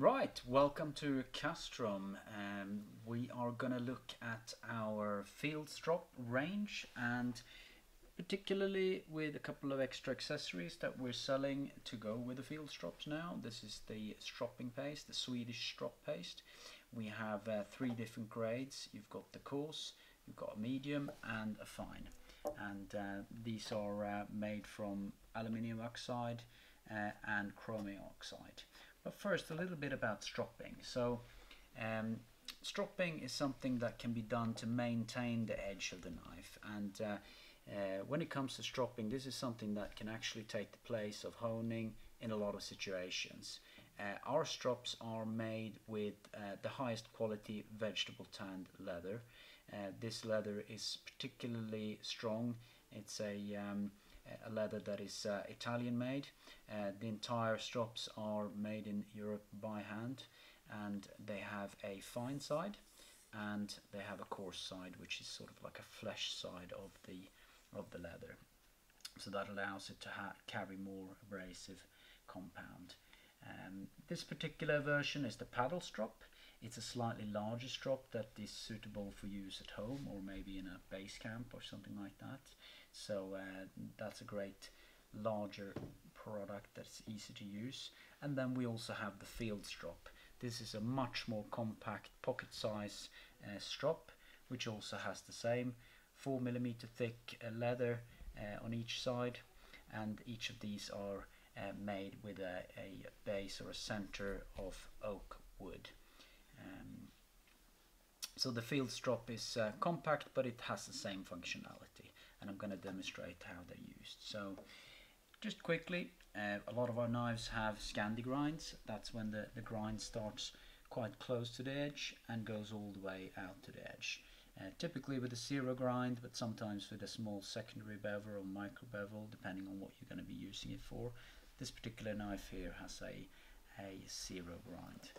Right, welcome to Casström. Um, we are going to look at our field strop range and particularly with a couple of extra accessories that we're selling to go with the field strops now. This is the stropping paste, the Swedish strop paste. We have uh, three different grades. You've got the coarse, you've got a medium and a fine. And uh, these are uh, made from aluminium oxide uh, and chromium oxide. But first, a little bit about stropping. So, um, stropping is something that can be done to maintain the edge of the knife. And uh, uh, when it comes to stropping, this is something that can actually take the place of honing in a lot of situations. Uh, our strops are made with uh, the highest quality vegetable tanned leather. Uh, this leather is particularly strong. It's a um, a leather that is uh, Italian made. Uh, the entire strops are made in Europe by hand and they have a fine side and they have a coarse side which is sort of like a flesh side of the of the leather. So that allows it to carry more abrasive compound. Um, this particular version is the paddle strop. It's a slightly larger strop that is suitable for use at home or maybe in a base camp or something like that so uh, that's a great larger product that's easy to use. And then we also have the field strop. This is a much more compact pocket size uh, strop which also has the same 4 millimeter thick uh, leather uh, on each side. And each of these are uh, made with a, a, base or a center of oak wood. Um, so the field strop is uh, compact but it has the same functionality and I'm going to demonstrate how they're used. So just quickly, uh, a lot of our knives have Scandi grinds. That's when the, the grind starts quite close to the edge and goes all the way out to the edge. Uh, typically with a zero grind, but sometimes with a small secondary bevel or micro bevel, depending on what you're going to be using it for. This particular knife here has a, a zero grind.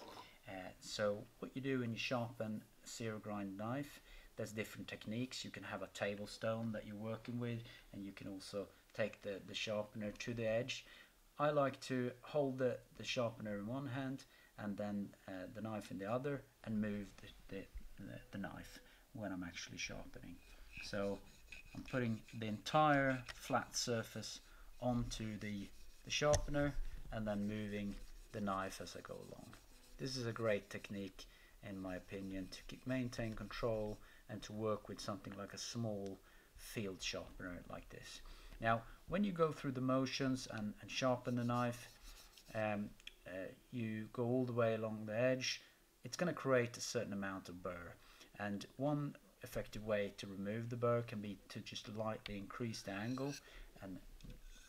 Uh, so what you do when you sharpen a zero grind knife there's different techniques. You can have a table stone that you're working with and you can also take the, the sharpener to the edge. I like to hold the, the sharpener in one hand and then uh, the knife in the other and move the, the, the, knife when I'm actually sharpening. So I'm putting the entire flat surface onto the, the sharpener and then moving the knife as I go along. This is a great technique in my opinion to keep, maintain control and to work with something like a small field sharpener like this. Now, when you go through the motions and, and sharpen the knife, um, uh, you go all the way along the edge, it's going to create a certain amount of burr. And one effective way to remove the burr can be to just lightly increase the angle and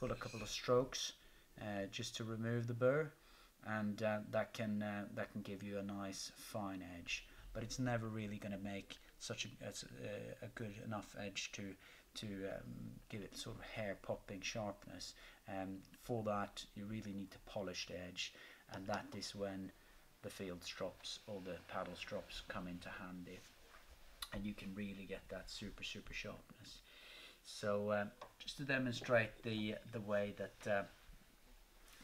put a couple of strokes uh, just to remove the burr and uh, that can uh, that can give you a nice fine edge but it's never really going to make such a, a, a, good enough edge to to um, give it sort of hair popping sharpness. Um, for that, you really need to polish the edge, and that is when the field strops or the paddle strops come into handy, and you can really get that super super sharpness. So uh, just to demonstrate the the way that uh,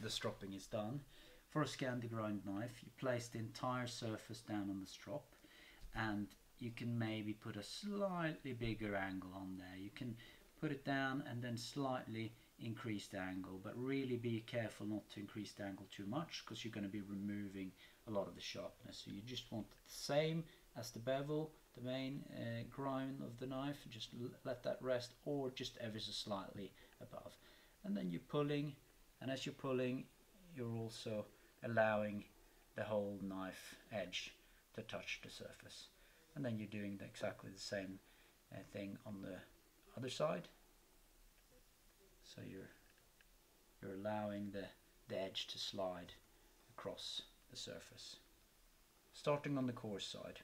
the stropping is done. For a Scandi grind knife, you place the entire surface down on the strop and you can maybe put a slightly bigger angle on there. You can put it down and then slightly increase the angle, but really be careful not to increase the angle too much because you're going to be removing a lot of the sharpness. So you just want the same as the bevel, the main uh, grind of the knife, just let that rest or just ever so slightly above. And then you're pulling, and as you're pulling, you're also allowing the whole knife edge to touch the surface and then you're doing exactly the same uh, thing on the other side. So you're you're allowing the, the edge to slide across the surface. Starting on the coarse side.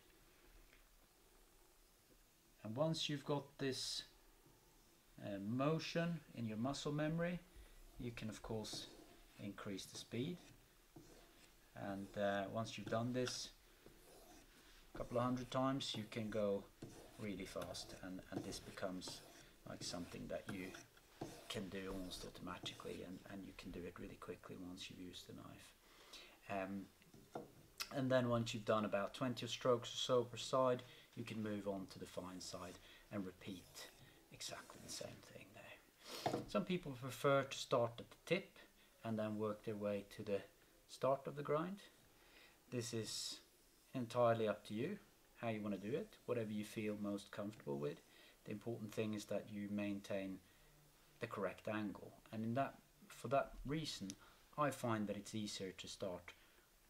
And once you've got this uh, motion in your muscle memory you can of course increase the speed. And uh, once you've done this a couple of hundred times you can go really fast and, and this becomes like something that you can do almost automatically and, and you can do it really quickly once you've used the knife. Um, and then once you've done about 20 strokes or so per side you can move on to the fine side and repeat exactly the same thing there. Some people prefer to start at the tip and then work their way to the start of the grind. This is entirely up to you how you want to do it, whatever you feel most comfortable with. The important thing is that you maintain the correct angle and in that for that reason I find that it's easier to start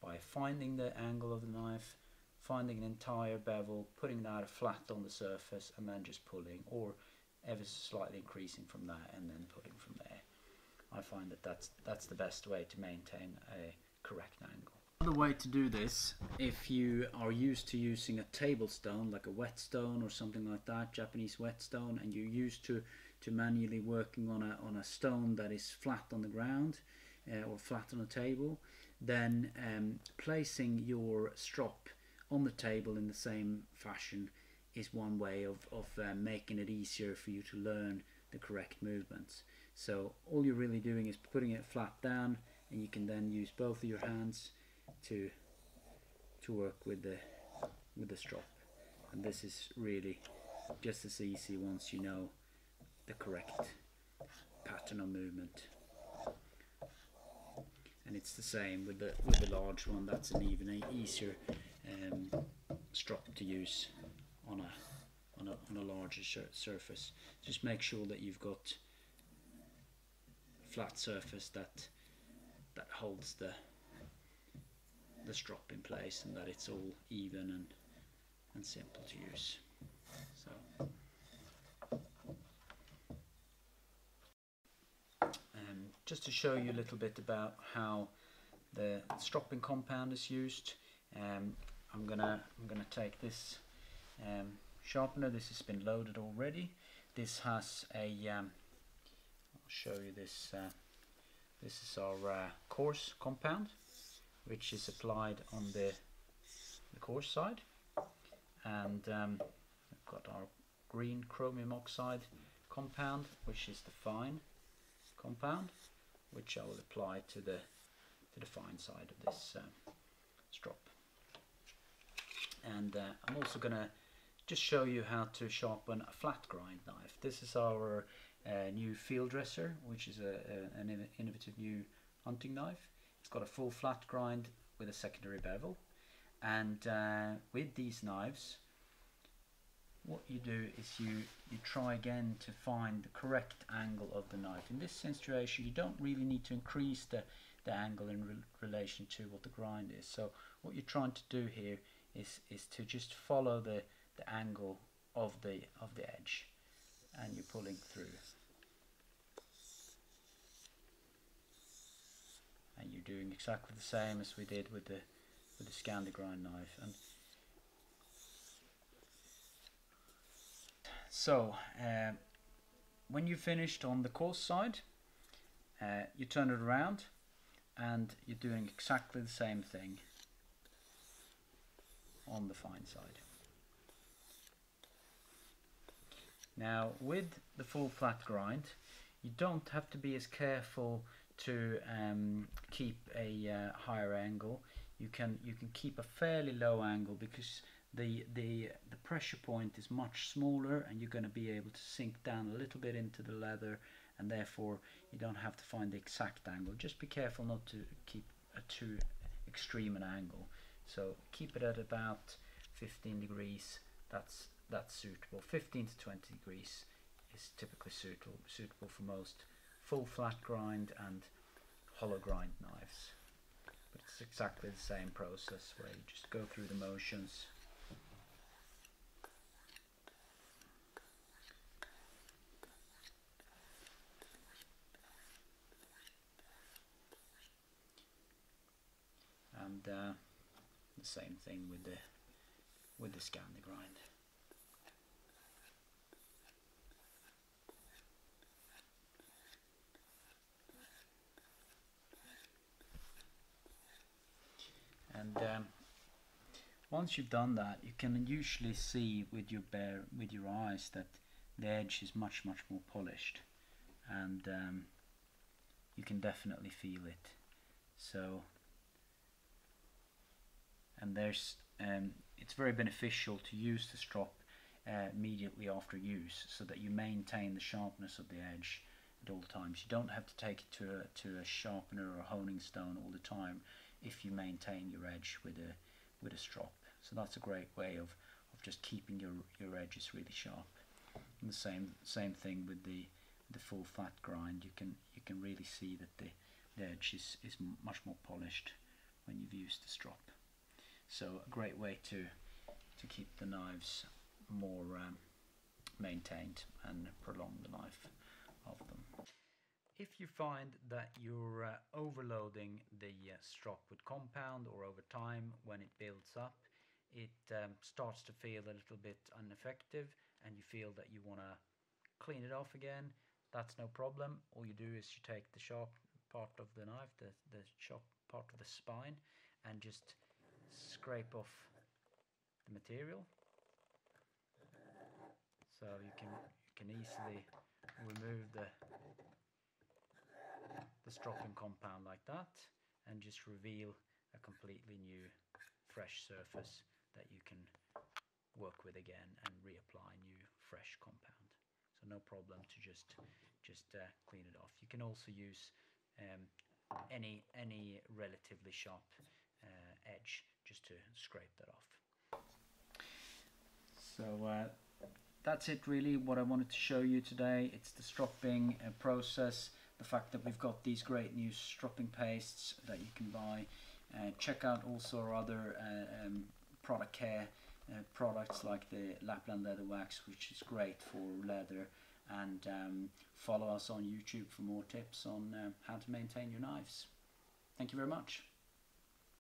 by finding the angle of the knife, finding an entire bevel, putting that flat on the surface and then just pulling or ever slightly increasing from that and then pulling from there. I find that that's, that's the best way to maintain a correct angle. Another way to do this, if you are used to using a table stone, like a whetstone or something like that, Japanese whetstone, and you're used to, to manually working on a, on a stone that is flat on the ground uh, or flat on a table, then um, placing your strop on the table in the same fashion is one way of, of uh, making it easier for you to learn the correct movements. So all you're really doing is putting it flat down and you can then use both of your hands to to work with the with the strop. And this is really just as easy once you know the correct pattern of movement. And it's the same with the with the large one. That's an even easier um, strop to use on a on a, on a larger surface. Just make sure that you've got flat surface that that holds the the strop in place and that it's all even and and simple to use. So. Um, just to show you a little bit about how the stropping compound is used um, I'm gonna I'm gonna take this um, sharpener. This has been loaded already. This has a um, I'll show you this uh, this is our uh, coarse compound which is applied on the, the coarse side and um, we've got our green chromium oxide compound which is the fine compound which I will apply to the to the fine side of this uh, strop and uh, I'm also going to just show you how to sharpen a flat grind knife. This is our uh, new field dresser, which is a, a, an innovative new hunting knife. It's got a full flat grind with a secondary bevel. And uh, with these knives, what you do is you, you try again to find the correct angle of the knife. In this situation, you don't really need to increase the, the angle in re relation to what the grind is. So what you're trying to do here is, is to just follow the, the angle of the, of the edge and you're pulling through. And you're doing exactly the same as we did with the with the Scandi grind knife. And so uh, when you finished on the coarse side, uh, you turn it around and you're doing exactly the same thing on the fine side. Now with the full flat grind you don't have to be as careful to um, keep a uh, higher angle. You can you can keep a fairly low angle because the the the pressure point is much smaller and you're going to be able to sink down a little bit into the leather and therefore you don't have to find the exact angle. Just be careful not to keep a too extreme an angle. So keep it at about 15 degrees. That's that's suitable. 15 to 20 degrees is typically suitable, suitable for most full flat grind and hollow grind knives. But it's exactly the same process where you just go through the motions. And uh, the same thing with the with the Scandi grind. And um, once you've done that you can usually see with your bare with your eyes that the edge is much much more polished. And um, you can definitely feel it. So and there's um, it's very beneficial to use the strop uh, immediately after use so that you maintain the sharpness of the edge at all times. You don't have to take it to a, to a sharpener or a honing stone all the time if you maintain your edge with a with a strop. So that's a great way of, of just keeping your, your edges really sharp. And the same same thing with the the full flat grind. You can you can really see that the, the edge is, is much more polished when you've used the strop. So a great way to to keep the knives more um, maintained and prolong the life of them. If you find that you're uh, overloading the uh, strop with compound or over time when it builds up, it um, starts to feel a little bit ineffective and you feel that you want to clean it off again, that's no problem. All you do is you take the sharp part of the knife, the, the sharp part of the spine, and just scrape off the material. So you can you can easily remove the the stropping compound like that and just reveal a completely new fresh surface that you can work with again and reapply new fresh compound. So no problem to just just uh, clean it off. You can also use um, any any relatively sharp uh, edge just to scrape that off. So uh, that's it really what I wanted to show you today. It's the stropping uh, process the fact that we've got these great new stropping pastes that you can buy. Uh, check out also our other uh, um, product care uh, products like the Lapland Leather Wax, which is great for leather. And um, follow us on YouTube for more tips on uh, how to maintain your knives. Thank you very much.